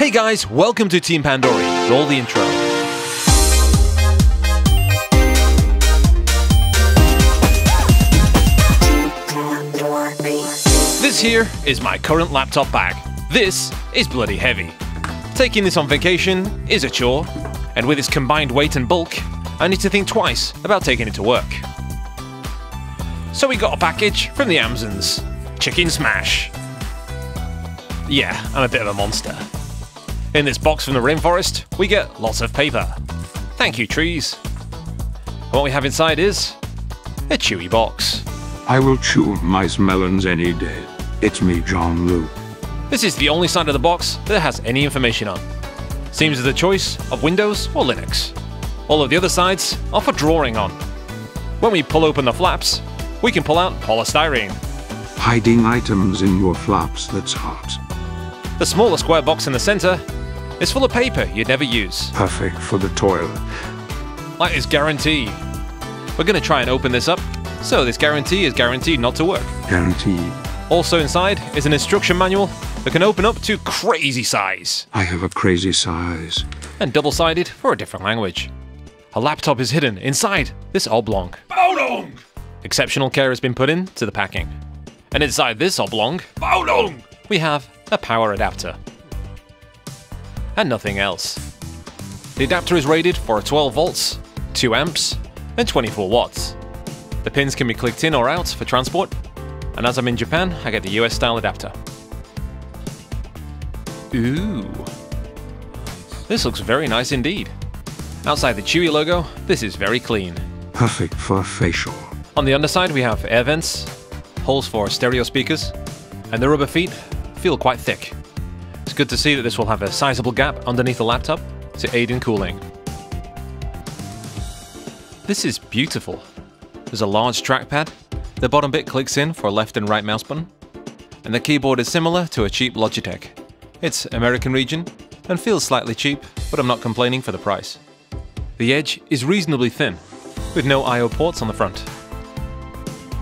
Hey guys, welcome to Team Pandory. Roll the intro. This here is my current laptop bag. This is bloody heavy. Taking this on vacation is a chore, and with its combined weight and bulk, I need to think twice about taking it to work. So we got a package from the Amazons. Chicken Smash. Yeah, I'm a bit of a monster. In this box from the rainforest, we get lots of paper. Thank you, trees. What we have inside is a Chuwi box. I will chew mice melons any day. It's me, John Luke. This is the only side of the box that has any information on. Seems as a choice of Windows or Linux. All of the other sides are for drawing on. When we pull open the flaps, we can pull out polystyrene. Hiding items in your flaps, that's hot. The smaller square box in the center is full of paper you'd never use. Perfect for the toilet. Like this guarantee. We're gonna try and open this up, so this guarantee is guaranteed not to work. Guaranteed. Also inside is an instruction manual that can open up to crazy size, I have a crazy size. and double-sided for a different language. A laptop is hidden inside this oblong. Oblong! Exceptional care has been put into the packing. And inside this oblong, oblong, we have a power adapter. And nothing else. The adapter is rated for 12 volts, 2 amps, and 24 watts. The pins can be clicked in or out for transport, and as I'm in Japan, I get the US style adapter. Ooh. This looks very nice indeed. Outside the Chuwi logo, this is very clean. Perfect for facial. On the underside, we have air vents, holes for stereo speakers, and the rubber feet feel quite thick. Good to see that this will have a sizable gap underneath the laptop to aid in cooling. This is beautiful. There's a large trackpad, the bottom bit clicks in for a left and right mouse button, and the keyboard is similar to a cheap Logitech. It's American region and feels slightly cheap, but I'm not complaining for the price. The edge is reasonably thin, with no I.O. ports on the front.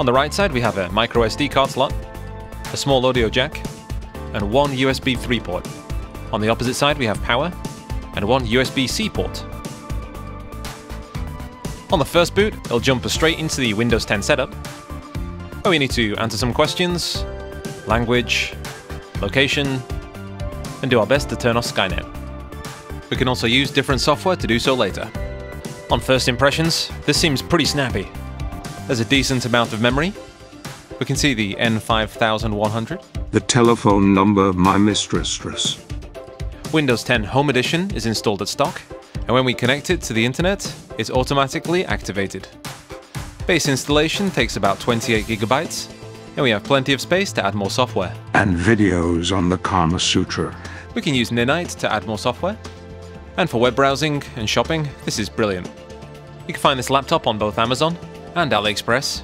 On the right side we have a micro SD card slot, a small audio jack, and one USB 3 port. On the opposite side we have power, and one USB-C port. On the first boot, it'll jump us straight into the Windows 10 setup, where we need to answer some questions, language, location, and do our best to turn off Skynet. We can also use different software to do so later. On first impressions, this seems pretty snappy. There's a decent amount of memory. We can see the N5100. The telephone number of my mistress. Windows 10 Home Edition is installed at stock, and when we connect it to the internet, it's automatically activated. Base installation takes about 28 gigabytes, and we have plenty of space to add more software. And videos on the Kama Sutra. We can use Ninite to add more software. And for web browsing and shopping, this is brilliant. You can find this laptop on both Amazon and AliExpress.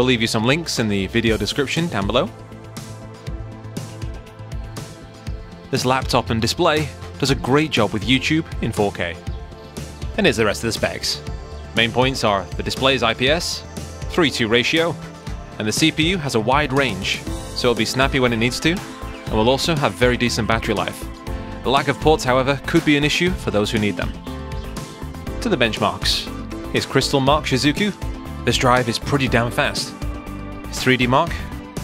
We'll leave you some links in the video description down below. This laptop and display does a great job with YouTube in 4K. And here's the rest of the specs. Main points are the display is IPS, 3-2 ratio, and the CPU has a wide range, so it'll be snappy when it needs to, and will also have very decent battery life. The lack of ports, however, could be an issue for those who need them. To the benchmarks. Here's Crystal Mark Shizuku. This drive is pretty damn fast. His 3D Mark,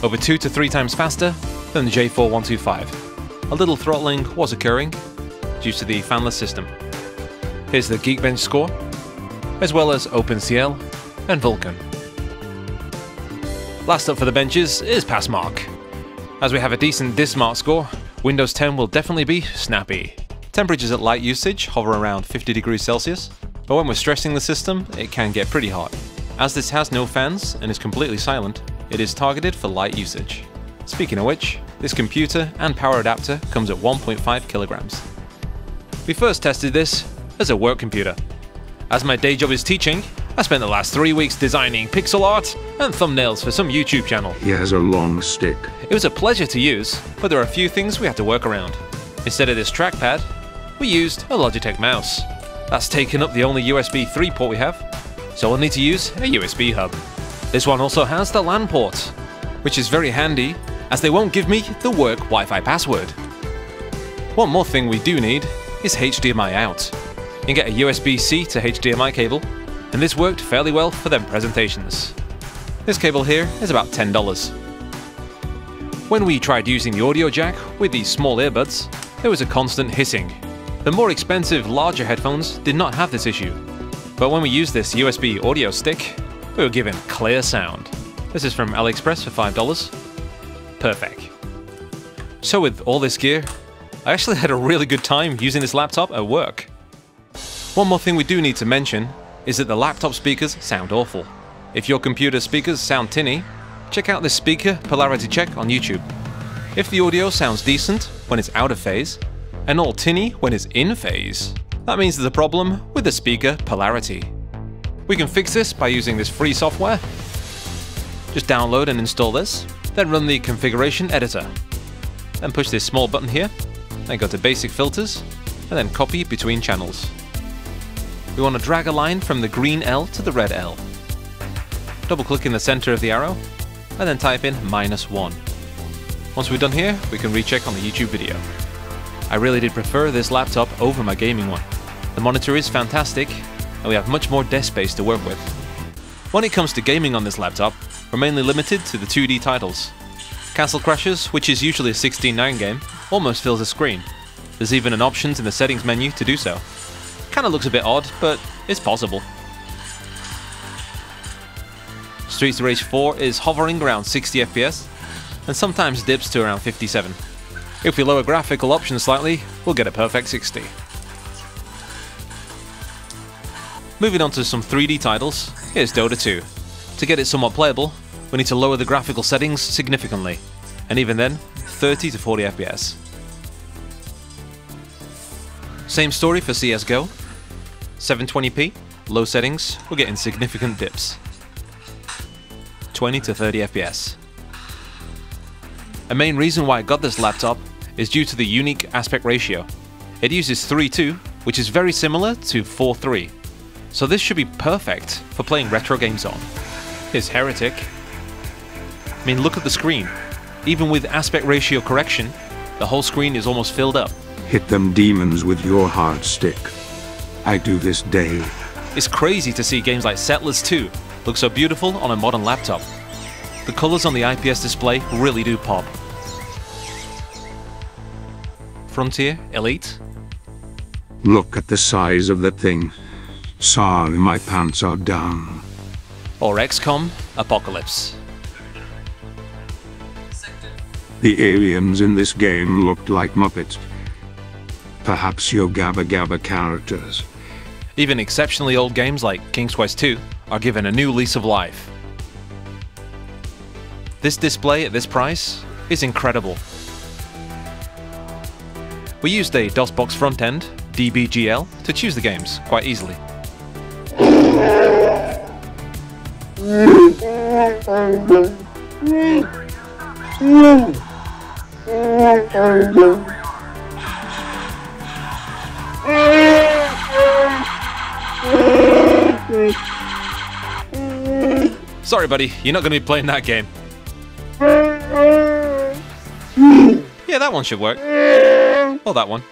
over 2 to 3 times faster than the J4125. A little throttling was occurring due to the fanless system. Here's the Geekbench score, as well as OpenCL and Vulkan. Last up for the benches is Passmark. As we have a decent DisMark score, Windows 10 will definitely be snappy. Temperatures at light usage hover around 50 degrees Celsius, but when we're stressing the system, it can get pretty hot. As this has no fans and is completely silent, it is targeted for light usage. Speaking of which, this computer and power adapter comes at 1.5 kilograms. We first tested this as a work computer. As my day job is teaching, I spent the last three weeks designing pixel art and thumbnails for some YouTube channel. He has a long stick. It was a pleasure to use, but there are a few things we had to work around. Instead of this trackpad, we used a Logitech mouse. That's taken up the only USB 3 port we have, so we'll need to use a USB hub. This one also has the LAN port, which is very handy as they won't give me the work Wi-Fi password. One more thing we do need is HDMI out. You can get a USB-C to HDMI cable, and this worked fairly well for them presentations. This cable here is about $10. When we tried using the audio jack with these small earbuds, there was a constant hissing. The more expensive, larger headphones did not have this issue, but when we use this USB audio stick, we were given clear sound. This is from AliExpress for $5. Perfect. So with all this gear, I actually had a really good time using this laptop at work. One more thing we do need to mention is that the laptop speakers sound awful. If your computer speakers sound tinny, check out this speaker polarity check on YouTube. If the audio sounds decent when it's out of phase, and all tinny when it's in phase, that means there's a problem with the speaker polarity. We can fix this by using this free software. Just download and install this, then run the configuration editor. Then push this small button here, then go to basic filters, and then copy between channels. We want to drag a line from the green L to the red L. Double click in the center of the arrow, and then type in minus 1. Once we're done here, we can recheck on the YouTube video. I really did prefer this laptop over my gaming one. The monitor is fantastic, and we have much more desk space to work with. When it comes to gaming on this laptop, we're mainly limited to the 2D titles. Castle Crashers, which is usually a 16.9 game, almost fills the screen. There's even an options in the settings menu to do so. Kinda looks a bit odd, but it's possible. Streets of Rage 4 is hovering around 60 FPS, and sometimes dips to around 57. If we lower graphical options slightly, we'll get a perfect 60. Moving on to some 3D titles, here's Dota 2. To get it somewhat playable, we need to lower the graphical settings significantly, and even then, 30 to 40 FPS. Same story for CSGO. 720p, low settings, we're getting significant dips. 20 to 30 FPS. A main reason why I got this laptop is due to the unique aspect ratio. It uses 3.2, which is very similar to 4.3, so this should be perfect for playing retro games on. Here's Heretic. I mean, look at the screen. Even with aspect ratio correction, the whole screen is almost filled up. Hit them demons with your hard stick. I do this day. It's crazy to see games like Settlers 2 look so beautiful on a modern laptop. The colours on the IPS display really do pop. Frontier Elite. Look at the size of the thing. Sorry, my pants are down. Or XCOM Apocalypse. The aliens in this game looked like Muppets. Perhaps Yo Gabba Gabba characters. Even exceptionally old games like King's Quest II are given a new lease of life. This display at this price is incredible. We used a DOSBox front end, DBGL, to choose the games quite easily. Sorry, buddy, you're not going to be playing that game. Yeah, that one should work. Or that one.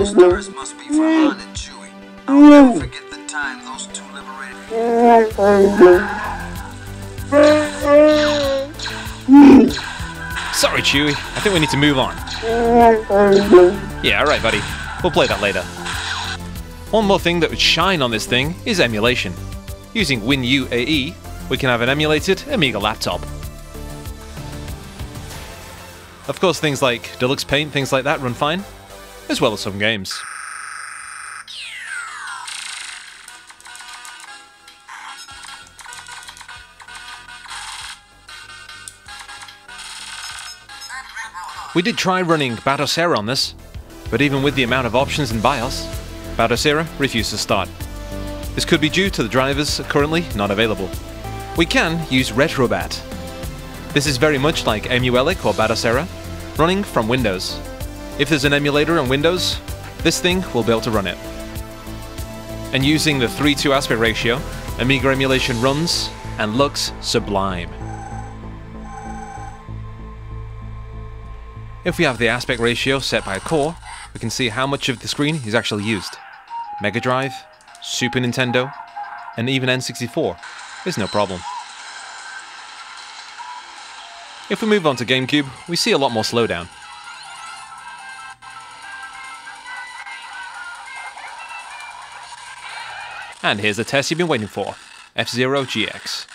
Those stars must be for Han and Chewie. I'll never forget the time those two liberated. Sorry, Chewie. I think we need to move on. Yeah, alright, buddy. We'll play that later. One more thing that would shine on this thing is emulation. Using WinUAE, we can have an emulated Amiga laptop. Of course, things like Deluxe Paint, things like that run fine, as well as some games. We did try running Batocera on this, but even with the amount of options in BIOS, Batocera refused to start. This could be due to the drivers currently not available. We can use RetroBat. This is very much like EmuELEC or Batocera, running from Windows. If there's an emulator on Windows, this thing will be able to run it. And using the 3-2 aspect ratio, Amiga emulation runs and looks sublime. If we have the aspect ratio set by a core, we can see how much of the screen is actually used. Mega Drive, Super Nintendo, and even N64 is no problem. If we move on to GameCube, we see a lot more slowdown. And here's the test you've been waiting for, F-Zero GX.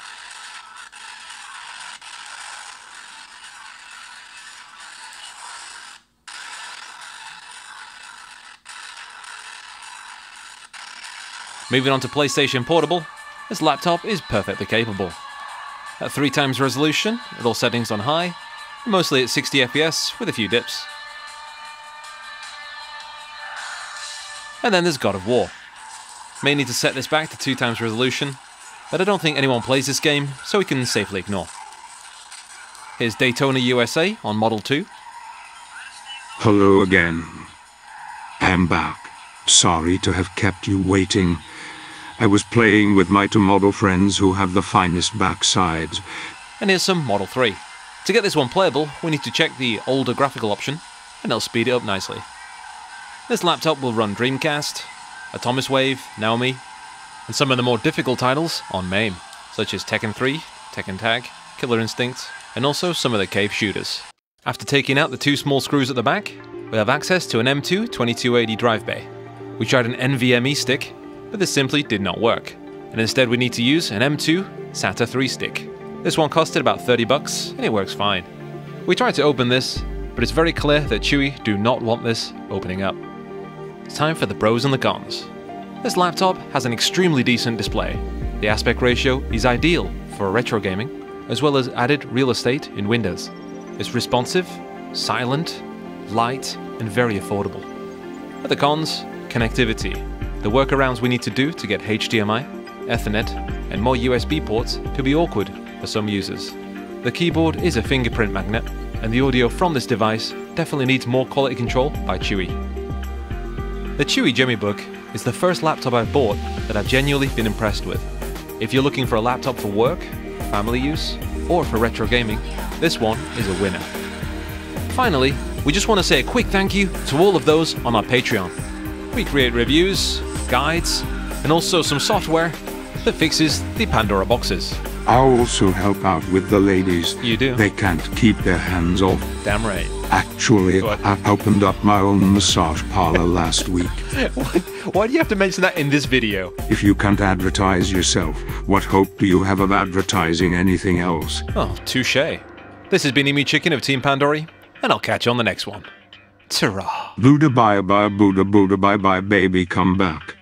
Moving on to PlayStation Portable, this laptop is perfectly capable. At 3 times resolution, with all settings on high, mostly at 60 FPS with a few dips. And then there's God of War. May need to set this back to 2 times resolution, but I don't think anyone plays this game, so we can safely ignore. Here's Daytona USA on Model 2. Hello again. I'm back. Sorry to have kept you waiting. I was playing with my two model friends who have the finest backsides. And here's some Model 3. To get this one playable, we need to check the older graphical option, and it'll speed it up nicely. This laptop will run Dreamcast, Atomiswave, Naomi, and some of the more difficult titles on MAME, such as Tekken 3, Tekken Tag, Killer Instinct, and also some of the cave shooters. After taking out the two small screws at the back, we have access to an M2 2280 drive bay. We tried an NVMe stick, but this simply did not work, and instead we need to use an M2 SATA 3 stick. This one costed about 30 bucks, and it works fine. We tried to open this, but it's very clear that Chuwi do not want this opening up. Time for the pros and the cons. This laptop has an extremely decent display. The aspect ratio is ideal for retro gaming, as well as added real estate in Windows. It's responsive, silent, light, and very affordable. But the cons, connectivity. The workarounds we need to do to get HDMI, Ethernet, and more USB ports could be awkward for some users. The keyboard is a fingerprint magnet, and the audio from this device definitely needs more quality control by Chuwi. The Chuwi GemiBook is the first laptop I've bought that I've genuinely been impressed with. If you're looking for a laptop for work, family use, or for retro gaming, this one is a winner. Finally, we just want to say a quick thank you to all of those on our Patreon. We create reviews, guides, and also some software that fixes the Pandora boxes. I also help out with the ladies. You do? They can't keep their hands off. Damn right. Actually, What? I opened up my own massage parlor last week. Why do you have to mention that in this video? If you can't advertise yourself, what hope do you have of advertising anything else? Oh, touche. This has been Emu Chicken of Team Pandory, and I'll catch you on the next one. Ta-ra. Buddha bye bye, Buddha Buddha bye bye, baby, come back.